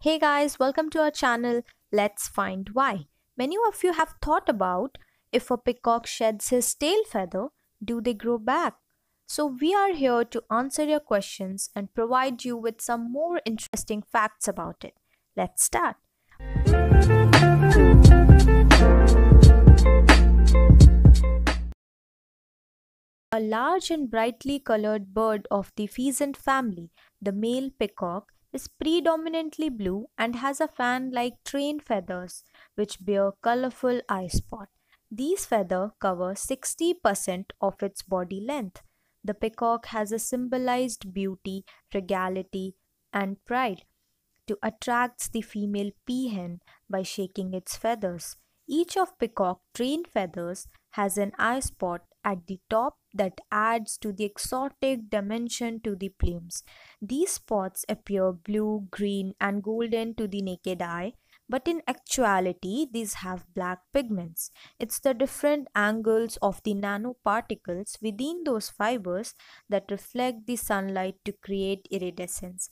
Hey guys, welcome to our channel. Let's find why. Many of you have thought about if a peacock sheds his tail feather, do they grow back? So, we are here to answer your questions and provide you with some more interesting facts about it. Let's start. A large and brightly colored bird of the pheasant family, the male peacock, is predominantly blue and has a fan-like train feathers which bear colorful eye spot. These feathers cover 60% of its body length. The peacock has a symbolized beauty, regality, and pride to attract the female peahen by shaking its feathers. Each of peacock train feathers has an eye spot at the top that adds to the exotic dimension to the plumes. These spots appear blue, green, and golden to the naked eye, but in actuality, these have black pigments. It's the different angles of the nanoparticles within those fibers that reflect the sunlight to create iridescence.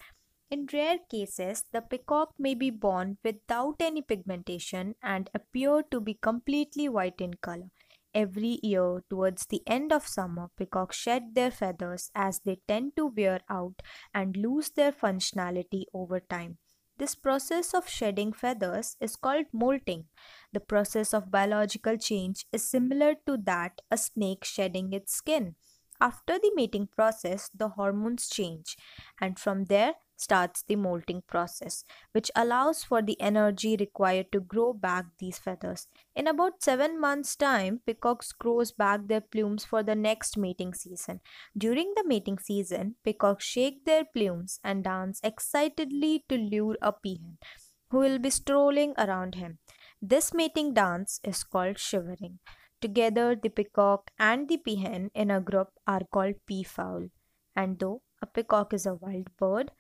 In rare cases, the peacock may be born without any pigmentation and appear to be completely white in color. Every year, towards the end of summer, peacocks shed their feathers as they tend to wear out and lose their functionality over time. This process of shedding feathers is called molting. The process of biological change is similar to that a snake shedding its skin. After the mating process, the hormones change, and from there, starts the molting process, which allows for the energy required to grow back these feathers. In about 7 months' time, peacocks grows back their plumes for the next mating season. During the mating season, peacocks shake their plumes and dance excitedly to lure a peahen who will be strolling around him. This mating dance is called shivering. Together, the peacock and the peahen in a group are called peafowl. And though a peacock is a wild bird,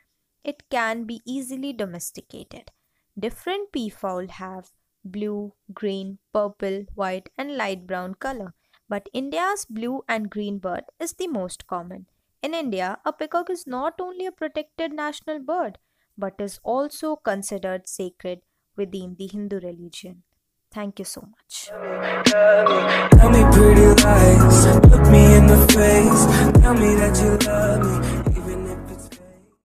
it can be easily domesticated. Different peafowl have blue, green, purple, white, and light brown color, but India's blue and green bird is the most common. In India, a peacock is not only a protected national bird but is also considered sacred within the Hindu religion. Thank you so much.